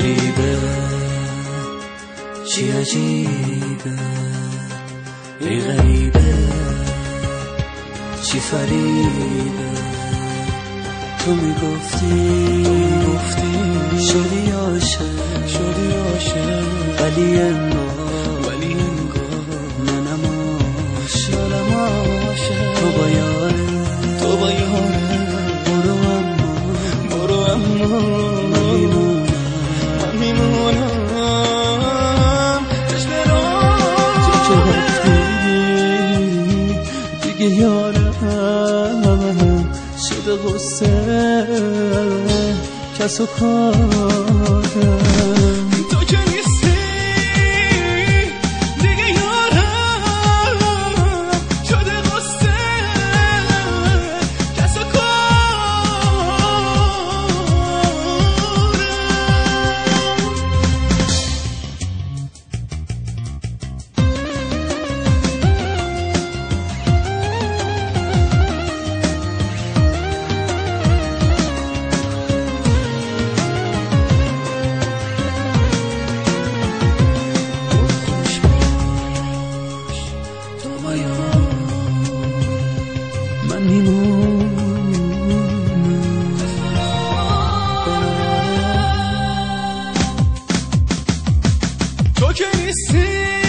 غریبه. چی عجیبه؟ ای غریبه. چی فریبه؟ تو می‌گفتی گفتی. شدی عاشق. شدی عاشق. ولی دیگه یارم شده غصه کس و کارم. مؤمنون Çok iyisin